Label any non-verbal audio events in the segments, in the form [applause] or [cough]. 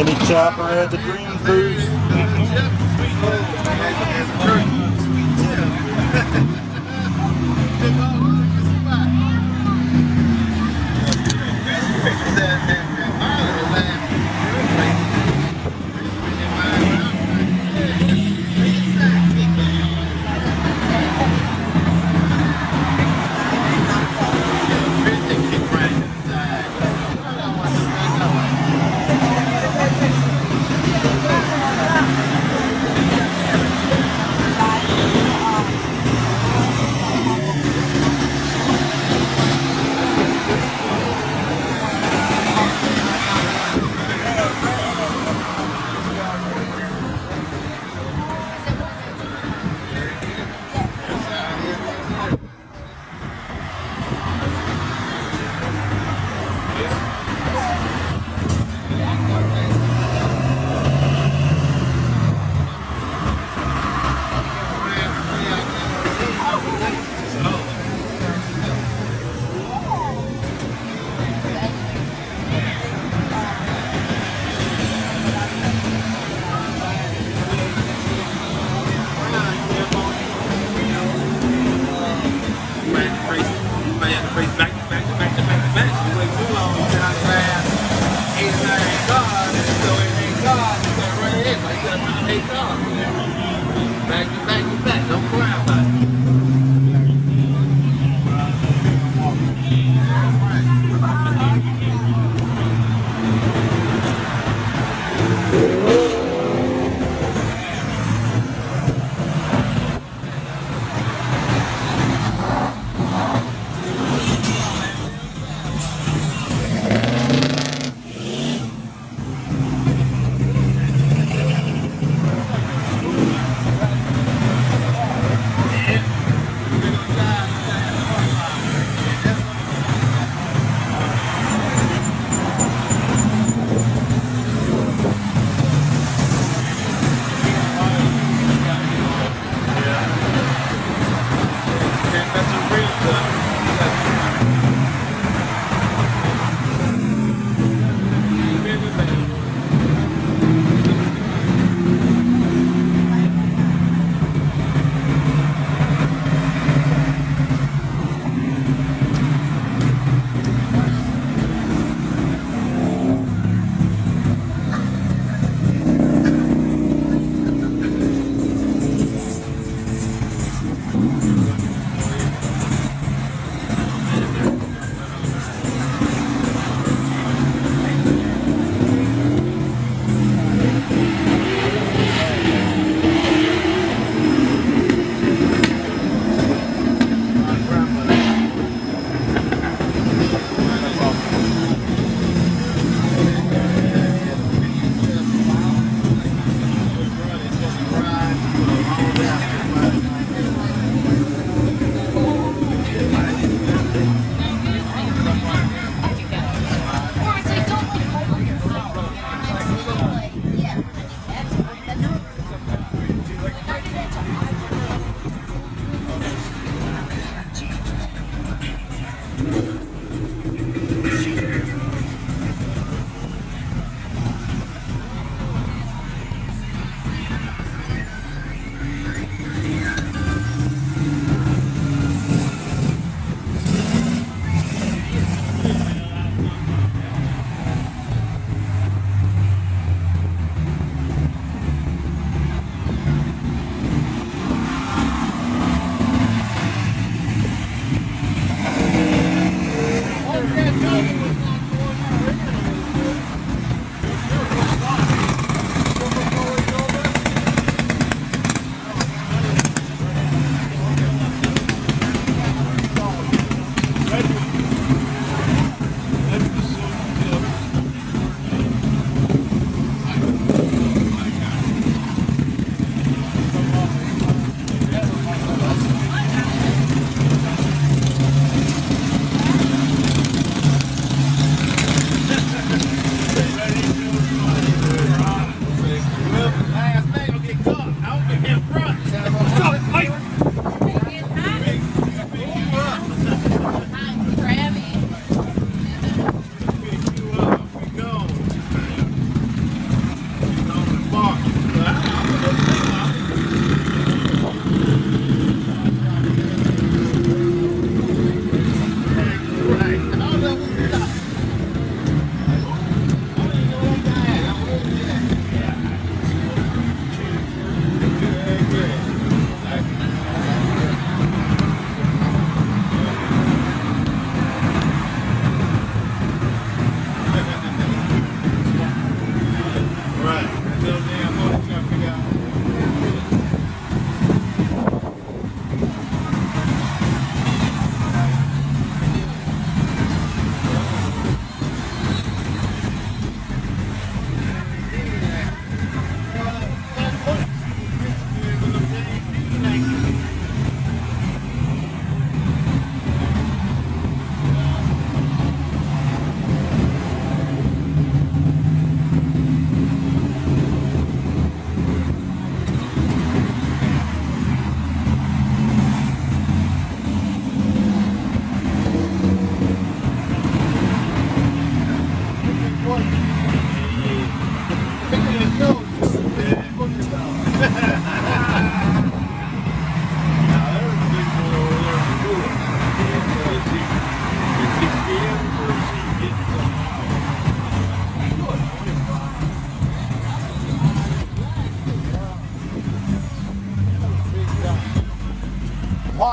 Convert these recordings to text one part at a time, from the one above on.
Any chopper at the dream cruise? いつは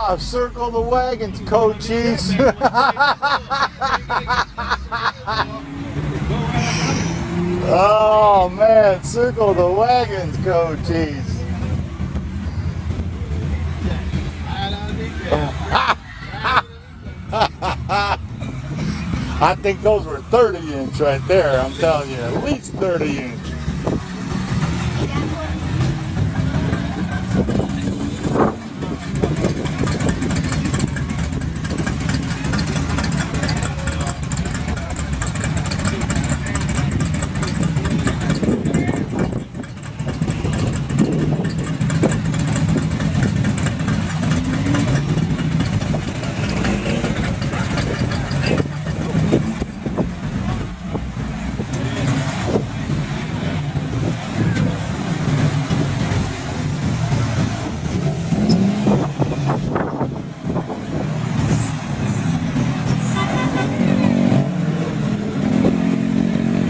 Ah, circle the wagons, coaches. [laughs] oh man, circle the wagons, coaches. [laughs] I think those were 30 inch right there. I'm telling you, at least 30 inch.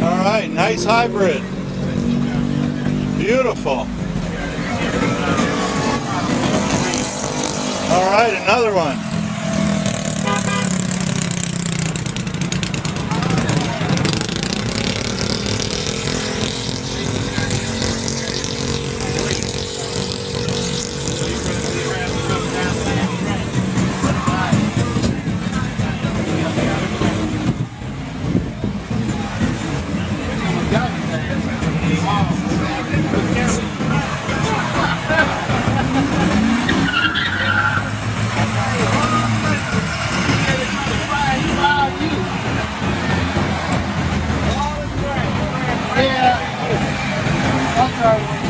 All right, nice hybrid. Beautiful. All right, another one. Bye.